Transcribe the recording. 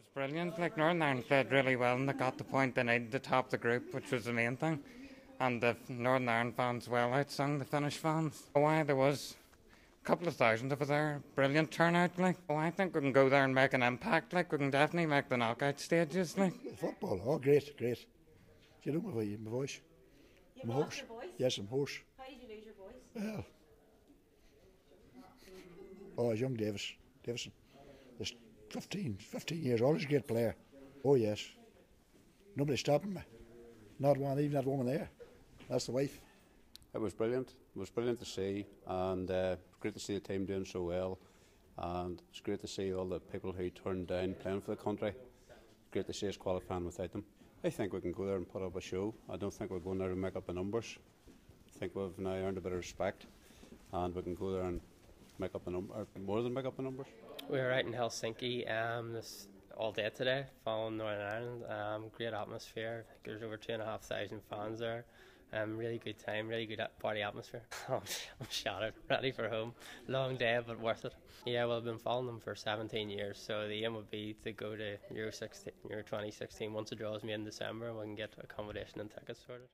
was brilliant. Like Northern Ireland played really well and they got the point they needed to top the group, which was the main thing. And the Northern Ireland fans well outsung the Finnish fans. Oh why there was a couple of thousand of us there, brilliant turnout. Like, oh, I think we can go there and make an impact. Like, we can definitely make the knockout stages. Like, Football, oh great, great. Do you know my, vo- my voice? You My lost horse. your voice? Yes, I'm hoarse. How did you lose your voice? Well, oh, it's young Davis, Davison. He's 15, 15 years old. He's a great player. Oh yes. Nobody stopping me. Not one, even that woman there. That's the wife. It was brilliant. It was brilliant to see, and uh, great to see the team doing so well. And it's great to see all the people who turned down playing for the country. Great to see us qualifying without them. I think we can go there and put up a show. I don't think we're going there to make up the numbers. I think we've now earned a bit of respect, and we can go there and make up the number, more than make up the numbers. We were out in Helsinki um, this all day today, following Northern Ireland. Um, great atmosphere. There's over two and a half thousand fans there. Um, really good time, really good party atmosphere. I'm shattered, ready for home. Long day, but worth it. Yeah, well, I've been following them for 17 years, so the aim would be to go to Euro 16, Euro 2016 once the draw is made in December. and We can get accommodation and tickets sorted.